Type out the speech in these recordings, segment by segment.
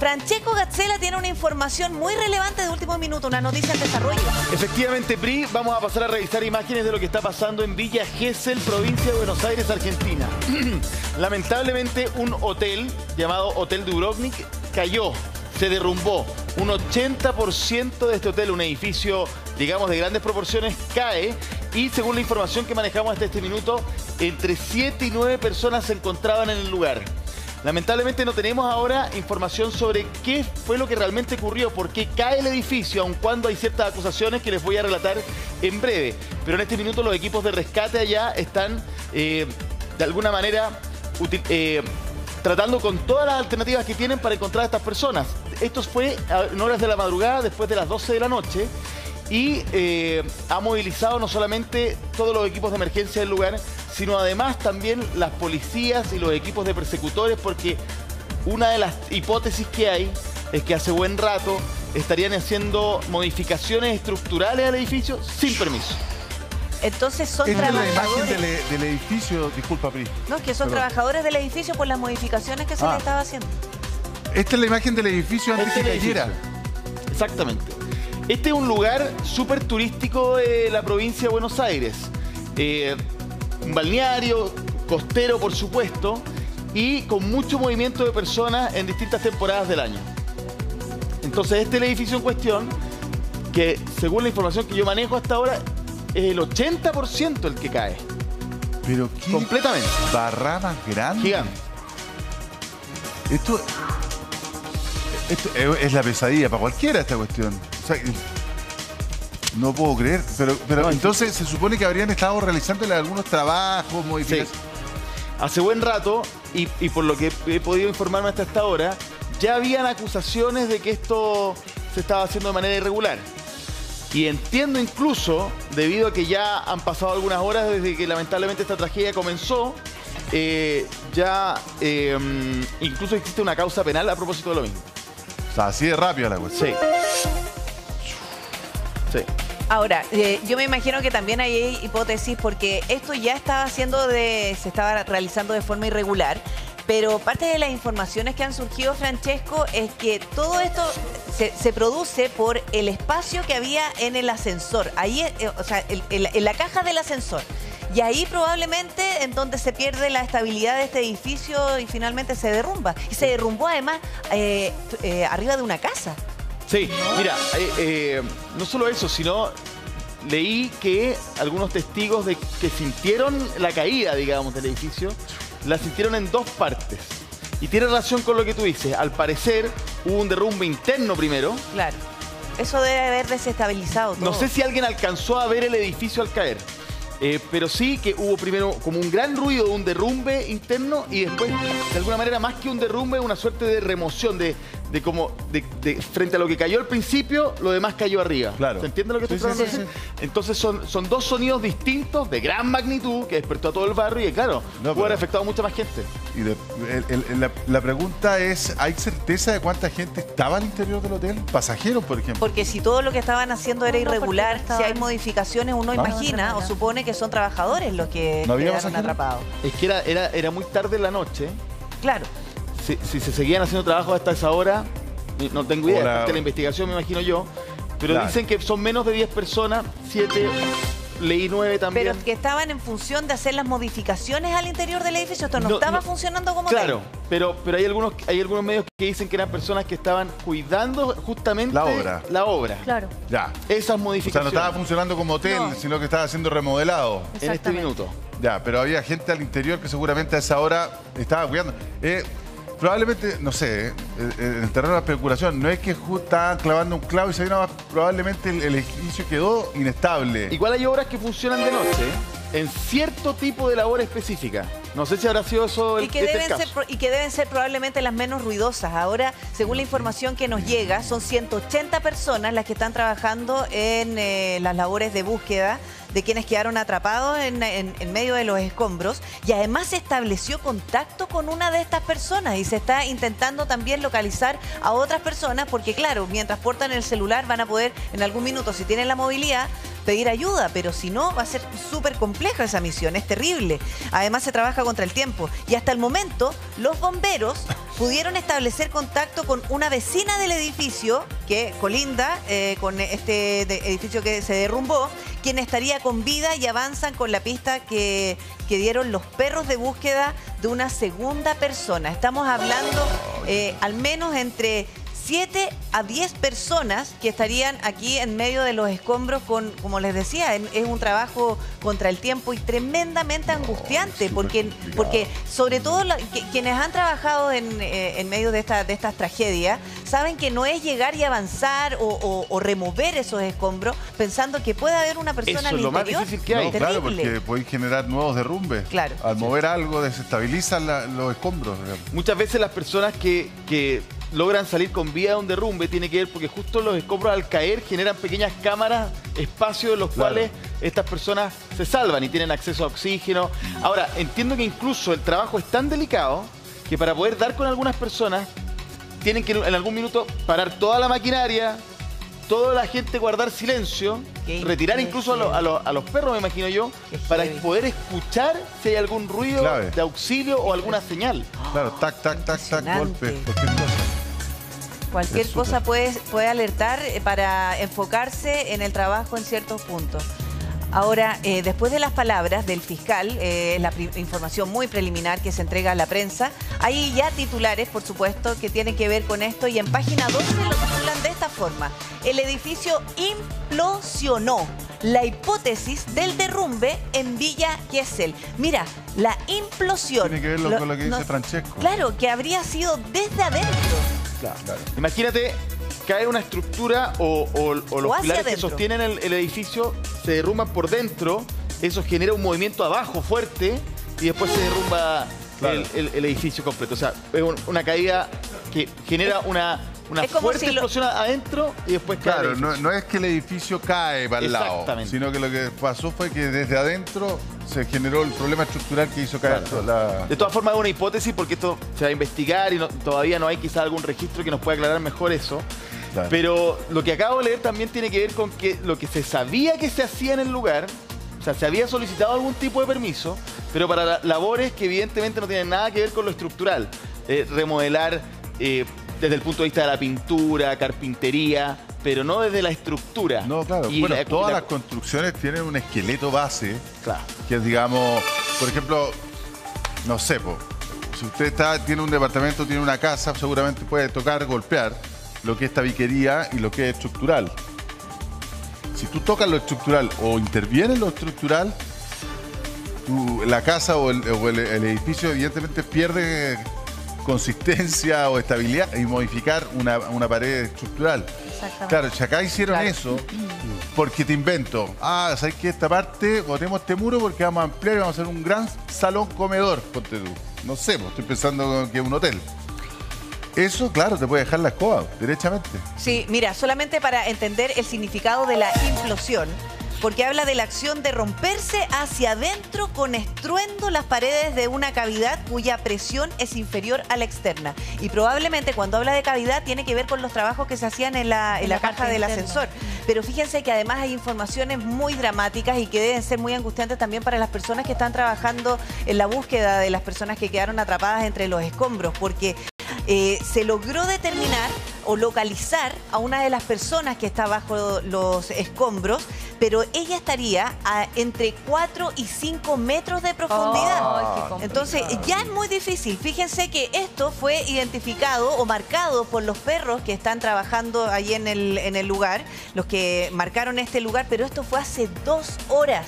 Francesco Gazzela tiene una información muy relevante de último minuto, una noticia en desarrollo. Efectivamente, PRI, vamos a pasar a revisar imágenes de lo que está pasando en Villa Gesell, provincia de Buenos Aires, Argentina. Lamentablemente, un hotel llamado Hotel Dubrovnik cayó, se derrumbó. Un 80% de este hotel, un edificio, digamos, de grandes proporciones, cae. Y según la información que manejamos hasta este minuto, entre 7 y 9 personas se encontraban en el lugar. Lamentablemente no tenemos ahora información sobre qué fue lo que realmente ocurrió, por qué cae el edificio, aun cuando hay ciertas acusaciones que les voy a relatar en breve. Pero en este minuto los equipos de rescate allá están, eh, de alguna manera, eh, tratando con todas las alternativas que tienen para encontrar a estas personas. Esto fue en horas de la madrugada, después de las 12 de la noche, y eh, ha movilizado no solamente todos los equipos de emergencia del lugar, sino además también las policías y los equipos de persecutores, porque una de las hipótesis que hay es que hace buen rato estarían haciendo modificaciones estructurales al edificio sin permiso. Entonces son Esta trabajadores... es la imagen del, del edificio, disculpa, Pri. No, es que son Perdón. trabajadores del edificio por las modificaciones que se Ah. le estaba haciendo. Esta es la imagen del edificio antes Este que edificio. cayera. Exactamente. Este es un lugar súper turístico de la provincia de Buenos Aires. Eh, un balneario, costero por supuesto, y con mucho movimiento de personas en distintas temporadas del año. Entonces este es el edificio en cuestión, que según la información que yo manejo hasta ahora, es el 80% el que cae. Pero qué Completamente. barra más grande. Gigante. Esto, esto es la pesadilla para cualquiera esta cuestión. O sea, no puedo creer. Pero, pero No, entonces se supone que habrían estado realizándole algunos trabajos, Sí. modificaciones. Hace buen rato, y, y por lo que he podido informarme hasta esta hora, ya habían acusaciones de que esto se estaba haciendo de manera irregular. Y entiendo incluso, debido a que ya han pasado algunas horas desde que lamentablemente esta tragedia comenzó, eh, ya eh, mm, incluso existe una causa penal a propósito de lo mismo. O sea, así de rápido la cuestión. Sí. Sí. Ahora, eh, yo me imagino que también hay hipótesis porque esto ya estaba haciendo de, se estaba realizando de forma irregular, pero parte de las informaciones que han surgido, Francesco, es que todo esto se, se produce por el espacio que había en el ascensor, ahí, eh, o sea, el- en la caja del ascensor. Y ahí probablemente en donde se pierde la estabilidad de este edificio y finalmente se derrumba. Y se derrumbó además eh, eh, arriba de una casa. Sí, mira, eh, eh, no solo eso, sino leí que algunos testigos de que sintieron la caída, digamos, del edificio, la sintieron en dos partes. Y tiene relación con lo que tú dices. Al parecer hubo un derrumbe interno primero. Claro. Eso debe haber desestabilizado todo. No sé si alguien alcanzó a ver el edificio al caer. Eh, pero sí que hubo primero como un gran ruido de un derrumbe interno y después, de alguna manera, más que un derrumbe, una suerte de remoción, de, de de- frente a lo que cayó al principio, lo demás cayó arriba. Claro. ¿Se entiende lo que estoy Sí, tratando sí, de sí, decir? Entonces son, son dos sonidos distintos, de gran magnitud, que despertó a todo el barrio y, claro, No, pudo haber afectado a mucha más gente. Y de- el- el- la, la pregunta es, ¿hay certeza de cuánta gente estaba al interior del hotel? Pasajeros, por ejemplo. Porque si todo lo que estaban haciendo era No, irregular, no estaban- si hay modificaciones, uno imagina o supone que son trabajadores los que ¿No había quedaron atrapados. Es que era, era, era muy tarde en la noche. Claro. Si, si se seguían haciendo trabajo hasta esa hora, eh, no tengo idea, Hola. es parte de la investigación me imagino yo, pero Claro. dicen que son menos de 10 personas, 7, leí 9 también. Pero que estaban en función de hacer las modificaciones al interior del edificio. Esto no, No, estaba no. funcionando como Claro, tal. pero, pero hay algunos hay algunos medios que dicen que eran personas que estaban cuidando justamente La obra. la obra. Claro. Ya. Esas O sea, no modificaciones estaba funcionando como hotel, No. sino que estaba siendo remodelado. en este minuto. Ya, pero había gente al interior que seguramente a esa hora estaba cuidando. Eh, probablemente, no sé, eh, eh, en el terreno de la especulación, no es que estaban clavando un clavo y se vino, probablemente el, el edificio quedó inestable. Igual hay obras que funcionan de noche, en cierto tipo de labor específica. No sé si habrá sido eso el, Y que, este deben ser, y que deben ser probablemente las menos ruidosas. Ahora, según la información que nos llega, son 180 personas las que están trabajando en eh, las labores de búsqueda de quienes quedaron atrapados en, en- medio de los escombros. Y además se estableció contacto con una de estas personas y se está intentando también localizar a otras personas porque, claro, mientras portan el celular van a poder en algún minuto, si tienen la movilidad, pedir ayuda, pero si no, va a ser súper compleja esa misión, es terrible. Además, se trabaja contra el tiempo. Y hasta el momento, los bomberos pudieron establecer contacto con una vecina del edificio que colinda eh, con este edificio que se derrumbó, quien estaría con vida y avanzan con la pista que, que dieron los perros de búsqueda de una segunda persona. Estamos hablando eh, al menos entre 7 a 10 personas que estarían aquí en medio de los escombros con, como les decía, es un trabajo contra el tiempo y tremendamente angustiante, porque, porque sobre todo quienes han trabajado eh, en, medio de, esta, de estas tragedias saben que no es llegar y avanzar o, remover esos escombros pensando que puede haber una persona Eso es lo más difícil que hay. claro, porque podéis generar nuevos derrumbes. Claro. Al mover algo desestabilizan los escombros. Muchas veces las personas que, que logran salir con vida de un derrumbe tiene que ver porque justo los escombros al caer generan pequeñas cámaras, espacios en los cuales estas personas se salvan y tienen acceso a oxígeno. Ahora, entiendo que incluso el trabajo es tan delicado que para poder dar con algunas personas tienen que en algún minuto parar toda la maquinaria, toda la gente guardar silencio, retirar incluso a, los perros, me imagino yo, para poder escuchar si hay algún ruido de auxilio o alguna señal. Claro, tac, tac, tac, tac, golpe, Cualquier cosa puede, puede alertar eh, para enfocarse en el trabajo en ciertos puntos. Ahora, eh, después de las palabras del fiscal, eh, la información muy preliminar que se entrega a la prensa, hay ya titulares, por supuesto, que tienen que ver con esto y en página 12 lo titulan de esta forma. El edificio implosionó. La hipótesis del derrumbe en Villa Gesell. Mira, la implosión... Tiene que ver con lo que dice Francesco. Claro, que habría sido desde adentro. Imagínate cae una estructura o, los pilares que sostienen el, edificio se derrumban por dentro, eso genera un movimiento abajo fuerte y después se derrumba el, edificio completo. O sea, es una caída que genera una una fuerte explosión adentro y después cae. Claro, no, es que el edificio cae para el lado, sino que lo que pasó fue que desde adentro se generó el problema estructural que hizo caer la... De todas formas, es una hipótesis porque esto se va a investigar y todavía no hay quizá algún registro que nos pueda aclarar mejor eso. Pero lo que acabo de leer también tiene que ver con que lo que se sabía que se hacía en el lugar, o sea, se había solicitado algún tipo de permiso, pero para labores que evidentemente no tienen nada que ver con lo estructural. Eh, remodelar eh, desde el punto de vista de la pintura, carpintería, pero no desde la estructura. No, claro. bueno, todas las construcciones tienen un esqueleto base, claro. que es, digamos, por ejemplo, no sé, si usted está, tiene un departamento, tiene una casa, seguramente puede tocar, golpear lo que es tabiquería y lo que es estructural. Si tú tocas lo estructural o intervienes lo estructural, la casa o, el, edificio evidentemente pierde consistencia o estabilidad y modificar una, pared estructural. Claro, si acá hicieron eso, porque te invento, ah, ¿sabes que Esta parte, botemos este muro porque vamos a ampliar y vamos a hacer un gran salón comedor, ponte tú. No sé, pues, estoy pensando que es un hotel. Eso, claro, te puede dejar la escoba, derechamente. Sí, mira, solamente para entender el significado de la implosión porque habla de la acción de romperse hacia adentro con estruendo las paredes de una cavidad cuya presión es inferior a la externa. Y probablemente cuando habla de cavidad tiene que ver con los trabajos que se hacían en la, caja del ascensor. Pero fíjense que además hay informaciones muy dramáticas y que deben ser muy angustiantes también para las personas que están trabajando en la búsqueda de las personas que quedaron atrapadas entre los escombros, porque eh, se logró determinar o localizar a una de las personas que está bajo los escombros, pero ella estaría a entre 4 y 5 metros de profundidad. Entonces ya es muy difícil. Fíjense que esto fue identificado o marcado por los perros que están trabajando ahí en el, en el lugar, los que marcaron este lugar, pero esto fue hace dos horas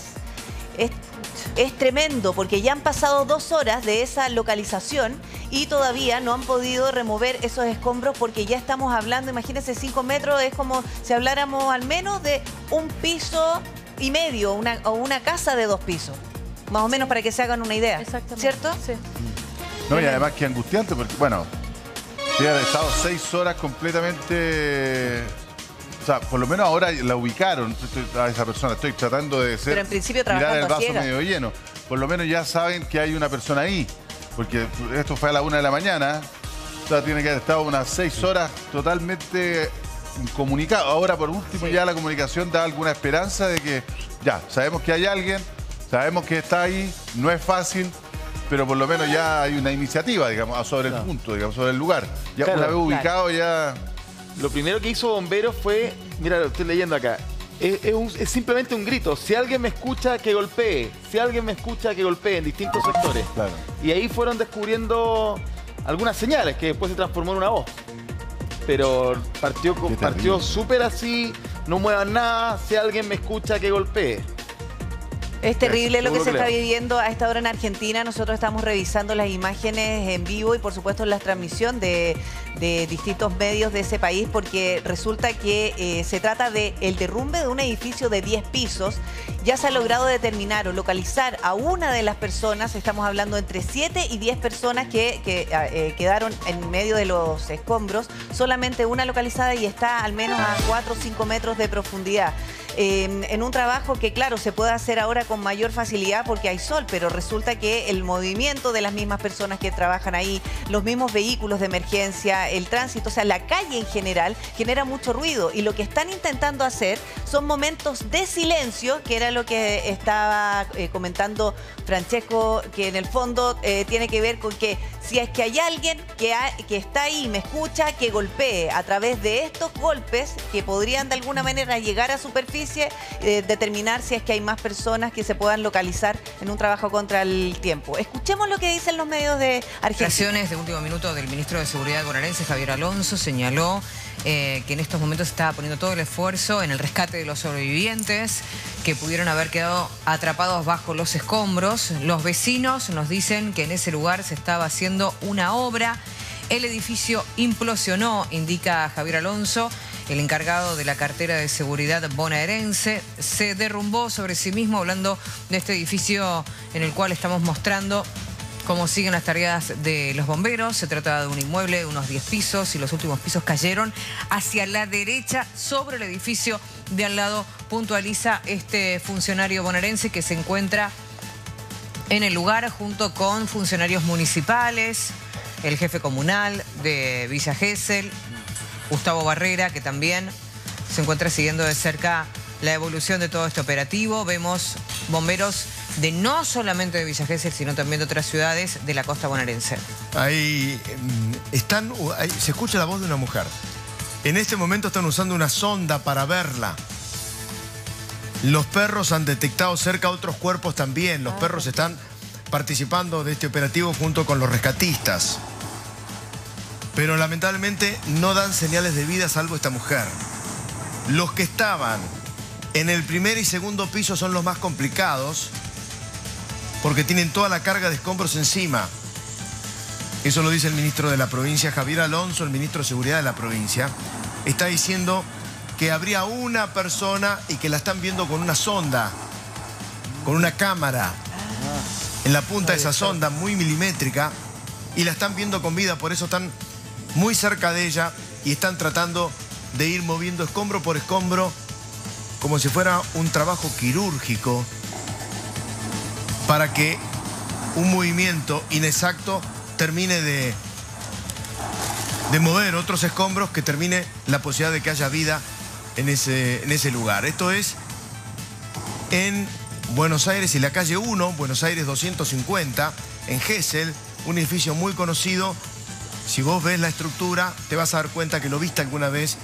es tremendo porque ya han pasado dos horas de esa localización y todavía no han podido remover esos escombros porque ya estamos hablando, imagínense, cinco metros es como si habláramos al menos de un piso y medio una, o una casa de dos pisos. Más o menos para que se hagan una idea. ¿Cierto? Sí. No, y además que angustiante porque, bueno, ha estado seis horas completamente o sea, por lo menos ahora la ubicaron a esa persona. Estoy tratando de ser. Pero en principio mirar el vaso medio lleno. Por lo menos ya saben que hay una persona ahí. Porque esto fue a la una de la mañana. O sea, tiene que haber estado unas seis horas totalmente un comunicado. Ahora, por último, ya la comunicación da alguna esperanza de que ya, sabemos que hay alguien, sabemos que está ahí, no es fácil, pero por lo menos ya hay una iniciativa, digamos, sobre el punto, digamos, sobre el lugar. Ya Claro, una vez ubicado ya... Lo primero que hizo Bomberos fue, mira, lo estoy leyendo acá, es, es un- es simplemente un grito. Si alguien me escucha, que golpee. Si alguien me escucha, que golpee en distintos sectores. Claro. Y ahí fueron descubriendo algunas señales que después se transformó en una voz. Pero partió, partió súper así, no muevan nada, si alguien me escucha, que golpee. Es terrible lo que se está viviendo a esta hora en Argentina. Nosotros estamos revisando las imágenes en vivo y por supuesto la transmisión de, de distintos medios de ese país porque resulta que eh, se trata de el derrumbe de un edificio de 10 pisos. Ya se ha logrado determinar o localizar a una de las personas, estamos hablando entre 7 y 10 personas que, que, eh, quedaron en medio de los escombros, solamente una localizada y está al menos a 4 o 5 metros de profundidad. Eh, en un trabajo que, claro, se puede hacer ahora con mayor facilidad porque hay sol, pero resulta que el movimiento de las mismas personas que trabajan ahí, los mismos vehículos de emergencia, el tránsito, o sea, la calle en general, genera mucho ruido. Y lo que están intentando hacer son momentos de silencio, que era lo que estaba eh, comentando Francesco, que en el fondo eh, tiene que ver con que si es que hay alguien que, que está ahí me escucha, que golpee a través de estos golpes que podrían de alguna manera llegar a superficie, eh, determinar si es que hay más personas que se puedan localizar en un trabajo contra el tiempo. Escuchemos lo que dicen los medios de Argentina. Declaraciones de último minuto del ministro de Seguridad bonaerense, Javier Alonso, señaló eh, que en estos momentos estaba poniendo todo el esfuerzo en el rescate de los sobrevivientes que pudieron haber quedado atrapados bajo los escombros. Los vecinos nos dicen que en ese lugar se estaba haciendo una obra. El edificio implosionó, indica Javier Alonso. El encargado de la cartera de seguridad bonaerense se derrumbó sobre sí mismo hablando de este edificio en el cual estamos mostrando cómo siguen las tareas de los bomberos. Se trata de un inmueble de unos 10 pisos y los últimos pisos cayeron hacia la derecha sobre el edificio de al lado. Puntualiza este funcionario bonaerense que se encuentra en el lugar junto con funcionarios municipales, el jefe comunal de Villa Gesell, Gustavo Barrera, que también se encuentra siguiendo de cerca la evolución de todo este operativo. Vemos bomberos de no solamente de Villa Gesell, sino también de otras ciudades de la costa bonaerense. Ahí mm, están, ahí se escucha la voz de una mujer. En este momento están usando una sonda para verla. Los perros han detectado cerca otros cuerpos también. Los perros están participando de este operativo junto con los rescatistas. Pero lamentablemente no dan señales de vida salvo esta mujer. Los que estaban en el primer y segundo piso son los más complicados porque tienen toda la carga de escombros encima. Eso lo dice el ministro de la provincia, Javier Alonso, el ministro de Seguridad de la provincia. Está diciendo que habría una persona y que la están viendo con una sonda, con una cámara, en la punta de esa sonda, muy milimétrica, y la están viendo con vida, por eso están muy cerca de ella y están tratando de ir moviendo escombro por escombro, como si fuera un trabajo quirúrgico, para que un movimiento inexacto termine de, de mover otros escombros que termine la posibilidad de que haya vida en ese, en ese lugar. Esto es en Buenos Aires y la calle 1, Buenos Aires 250, en Gesell, un edificio muy conocido. Si vos ves la estructura, te vas a dar cuenta que lo viste alguna vez,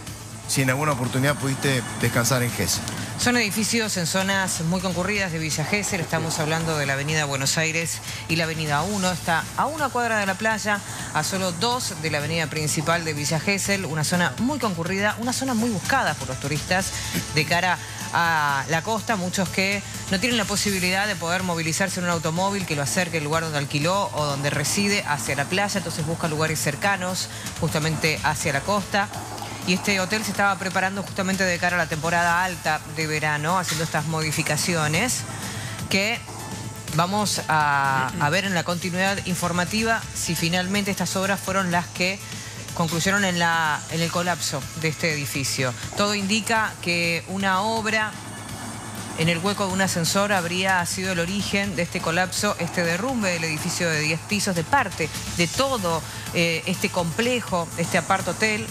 si en alguna oportunidad pudiste descansar en Gesell. Son edificios en zonas muy concurridas de Villa Gesell. Estamos hablando de la avenida Buenos Aires y la avenida 1. Está a una cuadra de la playa, a solo dos de la avenida principal de Villa Gesell. Una zona muy concurrida, una zona muy buscada por los turistas de cara a la costa. Muchos que no tienen la posibilidad de poder movilizarse en un automóvil que lo acerque al lugar donde alquiló o donde reside hacia la playa. Entonces busca lugares cercanos, justamente hacia la costa. Y este hotel se estaba preparando justamente de cara a la temporada alta de verano, haciendo estas modificaciones que vamos a, ver en la continuidad informativa si finalmente estas obras fueron las que concluyeron en, la, en el colapso de este edificio. Todo indica que una obra en el hueco de un ascensor habría sido el origen de este colapso, este derrumbe del edificio de 10 pisos, de parte de todo eh, este complejo, este apart hotel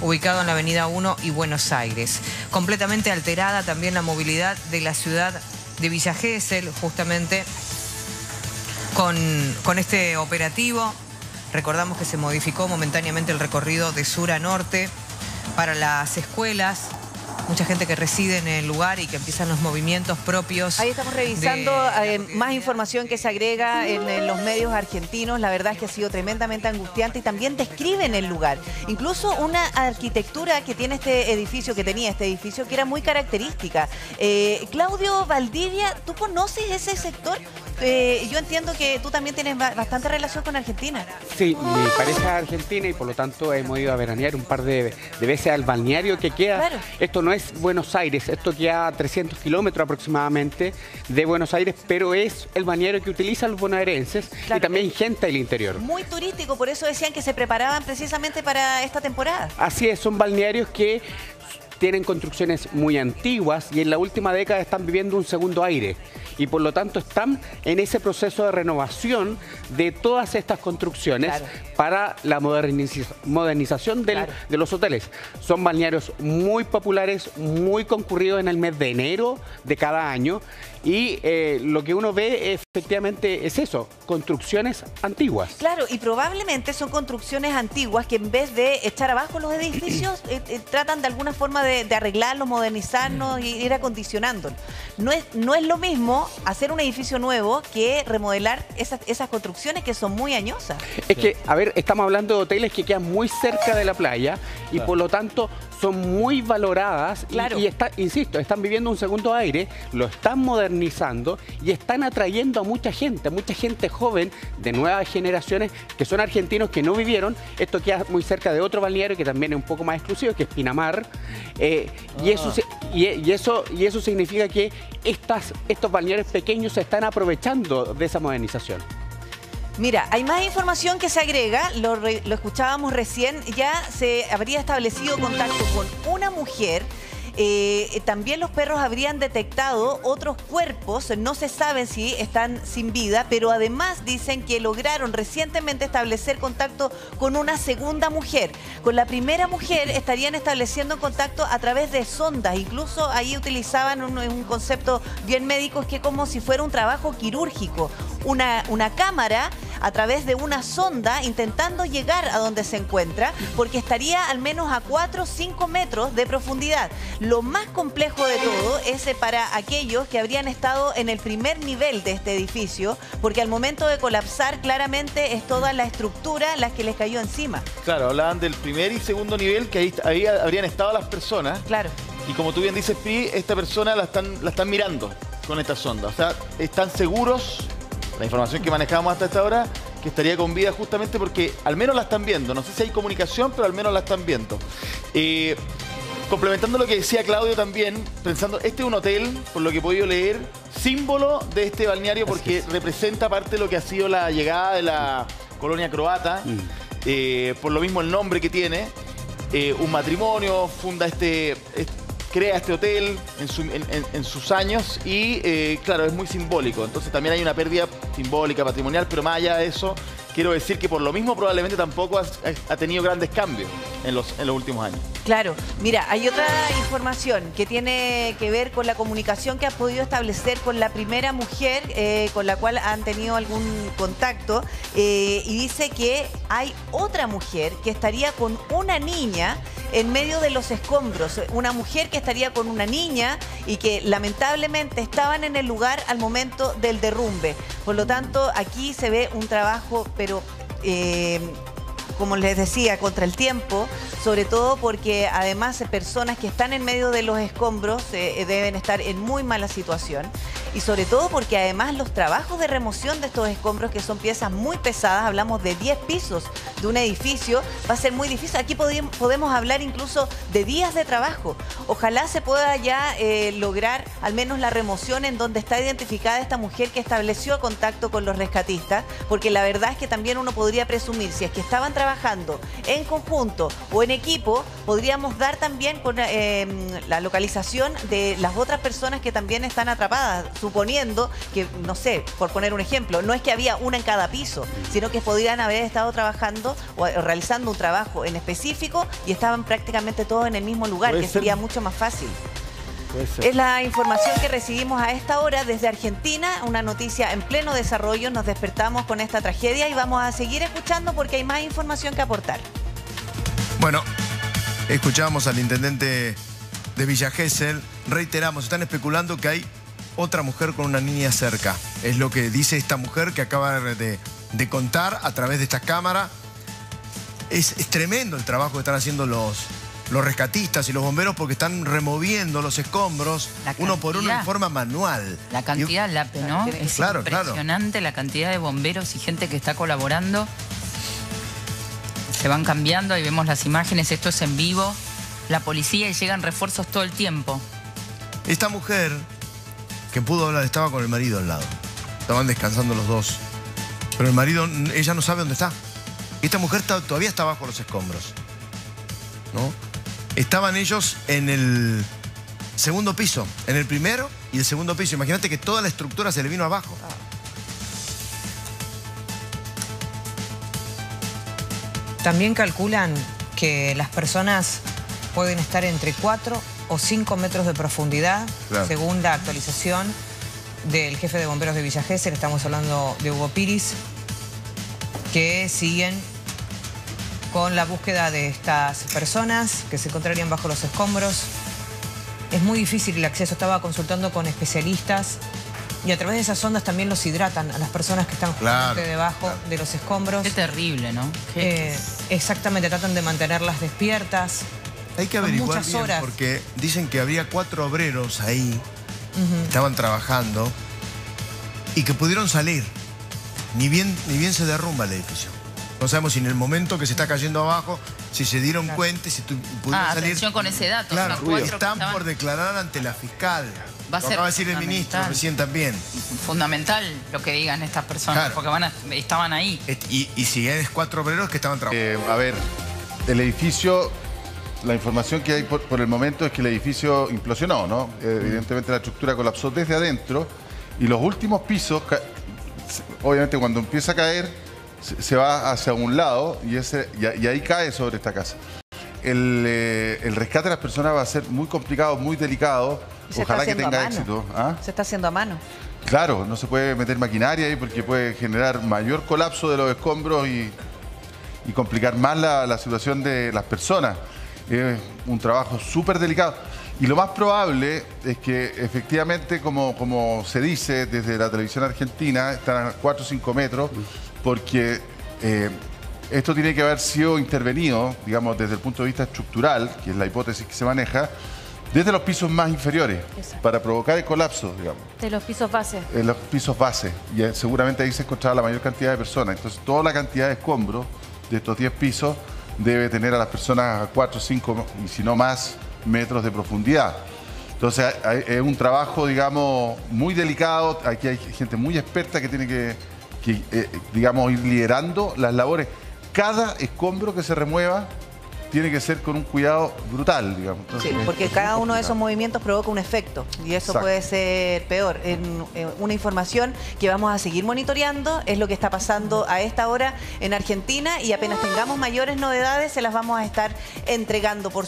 ubicado en la avenida 1 y Buenos Aires. Completamente alterada también la movilidad de la ciudad de Villa Gesell, justamente con, con este operativo. Recordamos que se modificó momentáneamente el recorrido de sur a norte para las escuelas, mucha gente que reside en el lugar y que empiezan los movimientos propios. Ahí estamos revisando de- eh, más información que se agrega en, en los medios argentinos. La verdad es que ha sido tremendamente angustiante y también describen el lugar. Incluso una arquitectura que tiene este edificio, que tenía este edificio, que era muy característica. Eh, Claudio Valdivia, ¿tú conoces ese sector? Eh, yo entiendo que tú también tienes ba- bastante relación con Argentina. Sí, mi pareja es argentina y por lo tanto hemos ido a veranear un par de, de veces al balneario que queda. Claro. Esto no es Buenos Aires, esto queda a 300 kilómetros aproximadamente de Buenos Aires, pero es el balneario que utilizan los bonaerenses Claro. y también gente del interior. Muy turístico, por eso decían que se preparaban precisamente para esta temporada. Así es, son balnearios que tienen construcciones muy antiguas y en la última década están viviendo un segundo aire y por lo tanto están en ese proceso de renovación de todas estas construcciones Claro. para la moderniza- modernización del- Claro. de los hoteles. Son balnearios muy populares, muy concurridos en el mes de enero de cada año y eh, lo que uno ve efectivamente es eso, construcciones antiguas. Claro, y probablemente son construcciones antiguas que en vez de echar abajo los edificios, eh, eh, tratan de alguna forma de, de arreglarlos, modernizarnos y ir acondicionándolos. No es, no es lo mismo hacer un edificio nuevo que remodelar esas, esas construcciones que son muy añosas. Es que, a ver, estamos hablando de hoteles que quedan muy cerca de la playa y por lo tanto son muy valoradas y- Claro. y, está, insisto, están viviendo un segundo aire, lo están modernizando y están atrayendo a mucha gente, a mucha gente joven de nuevas generaciones que son argentinos que no vivieron. Esto queda muy cerca de otro balneario que también es un poco más exclusivo, que es Pinamar. Eh, y, eso, y, y eso, y eso significa que estas, estos balnearios pequeños se están aprovechando de esa modernización. Mira, hay más información que se agrega, lo, re- lo escuchábamos recién, ya se habría establecido contacto con una mujer. Eh, también los perros habrían detectado otros cuerpos, no se sabe si están sin vida, pero además dicen que lograron recientemente establecer contacto con una segunda mujer. Con la primera mujer estarían estableciendo contacto a través de sondas, incluso ahí utilizaban un, concepto bien médico, es que como si fuera un trabajo quirúrgico, una cámara a través de una sonda intentando llegar a donde se encuentra, porque estaría al menos a 4 o 5 metros de profundidad. Lo más complejo de todo es para aquellos que habrían estado en el primer nivel de este edificio, porque al momento de colapsar claramente es toda la estructura la que les cayó encima. Claro, hablaban del primer y segundo nivel, que ahí, ahí habrían estado las personas. Claro. Y como tú bien dices, Pi, esta persona la están, la están mirando con esta sonda. O sea, están seguros, la información que manejamos hasta esta hora, que estaría con vida justamente porque al menos la están viendo. No sé si hay comunicación, pero al menos la están viendo. Eh, complementando lo que decía Claudio también, pensando, este es un hotel, por lo que he podido leer, símbolo de este balneario porque representa parte de lo que ha sido la llegada de la colonia croata, eh, por lo mismo el nombre que tiene eh, un matrimonio, funda este, es- crea este hotel en, su- en- sus años y eh, claro, es muy simbólico. Entonces también hay una pérdida simbólica, patrimonial, pero más allá de eso, quiero decir que por lo mismo probablemente tampoco has- ha, tenido grandes cambios en los, en los últimos años. Claro, mira, hay otra información que tiene que ver con la comunicación que ha podido establecer con la primera mujer eh, con la cual han tenido algún contacto eh, y dice que hay otra mujer que estaría con una niña en medio de los escombros, una mujer que estaría con una niña y que lamentablemente estaban en el lugar al momento del derrumbe. Por lo tanto, aquí se ve un trabajo, pero... eh, como les decía, contra el tiempo, sobre todo porque además eh, personas que están en medio de los escombros eh, eh, deben estar en muy mala situación y sobre todo porque además los trabajos de remoción de estos escombros, que son piezas muy pesadas, hablamos de 10 pisos de un edificio, va a ser muy difícil. Aquí podemos hablar incluso de días de trabajo. Ojalá se pueda ya lograr al menos la remoción en donde está identificada esta mujer que estableció contacto con los rescatistas, porque la verdad es que también uno podría presumir, si es que estaban trabajando en conjunto o en equipo, podríamos dar también con eh, la localización de las otras personas que también están atrapadas. suponiendo que, no sé, por poner un ejemplo, no es que había una en cada piso, sino que podrían haber estado trabajando o realizando un trabajo en específico y estaban prácticamente todos en el mismo lugar, que ser. sería mucho más fácil. Es la información que recibimos a esta hora desde Argentina, una noticia en pleno desarrollo. Nos despertamos con esta tragedia y vamos a seguir escuchando porque hay más información que aportar. Bueno, escuchábamos al intendente de Villa Gesell. Reiteramos, están especulando que hay otra mujer con una niña cerca. Es lo que dice esta mujer que acaba de, de contar a través de esta cámara. Es, es tremendo el trabajo que están haciendo los, los rescatistas y los bomberos porque están removiendo los escombros uno por uno en forma manual. La cantidad, Lape, ¿no? Claro, Es claro, claro. impresionante la cantidad de bomberos y gente que está colaborando. Se van cambiando y vemos las imágenes, esto es en vivo. La policía y llegan refuerzos todo el tiempo. Esta mujer que pudo hablar estaba con el marido al lado. Estaban descansando los dos. Pero el marido, ella no sabe dónde está. Esta mujer está- todavía está bajo los escombros. ¿No? Estaban ellos en el segundo piso, en el primero y el segundo piso. Imagínate que toda la estructura se le vino abajo. También calculan que las personas pueden estar entre 4 o 5 metros de profundidad, Claro. según la actualización del jefe de bomberos de Villa Gesell, estamos hablando de Hugo Piris, que siguen con la búsqueda de estas personas que se encontrarían bajo los escombros. Es muy difícil el acceso, estaba consultando con especialistas y a través de esas ondas también los hidratan a las personas que están Claro, justamente debajo claro. de los escombros. Qué terrible, ¿no? Qué- Eh, exactamente, tratan de mantenerlas despiertas. Hay que averiguar muchas bien horas. porque dicen que había cuatro obreros ahí, estaban trabajando y que pudieron salir. Ni bien, ni bien se derrumba el edificio. No sabemos si en el momento que se está cayendo abajo, si se dieron cuenta, si tu- pudieron Ah, salir. atención con ese dato. Claro, están estaban- por declarar ante la fiscal. Va a Lo ser acaba de decir el ministro fundamental. recién también. Fundamental lo que digan estas personas, Claro. porque van a- estaban ahí. Y, y si es cuatro obreros que estaban trabajando. Eh, a ver, el edificio, la información que hay por, por el momento es que el edificio implosionó, ¿no? Eh, evidentemente la estructura colapsó desde adentro y los últimos pisos, obviamente cuando empieza a caer, se, va hacia un lado y, ese, y, ahí cae sobre esta casa. El, eh, el rescate de las personas va a ser muy complicado, muy delicado. Se está Ojalá que haciendo a tenga mano. éxito. ¿ah? Se está haciendo a mano. Claro, no se puede meter maquinaria ahí porque puede generar mayor colapso de los escombros y, y complicar más la, la situación de las personas. Es un trabajo súper delicado. Y lo más probable es que efectivamente, como, como se dice desde la televisión argentina, están a 4 o 5 metros, porque eh, esto tiene que haber sido intervenido, digamos, desde el punto de vista estructural, que es la hipótesis que se maneja, desde los pisos más inferiores, Exacto. para provocar el colapso, digamos De los pisos base. en los pisos base y eh, seguramente ahí se encontraba la mayor cantidad de personas. Entonces, toda la cantidad de escombros de estos 10 pisos debe tener a las personas a 4, 5 y si no más metros de profundidad. Entonces, es un trabajo, digamos, muy delicado. Aquí hay gente muy experta que tiene que, que, eh, digamos, ir liderando las labores. Cada escombro que se remueva tiene que ser con un cuidado brutal, digamos. Entonces, Sí, porque cada uno de esos movimientos provoca un efecto y eso Exacto. puede ser peor. En, en una información que vamos a seguir monitoreando es lo que está pasando a esta hora en Argentina y apenas tengamos mayores novedades se las vamos a estar entregando por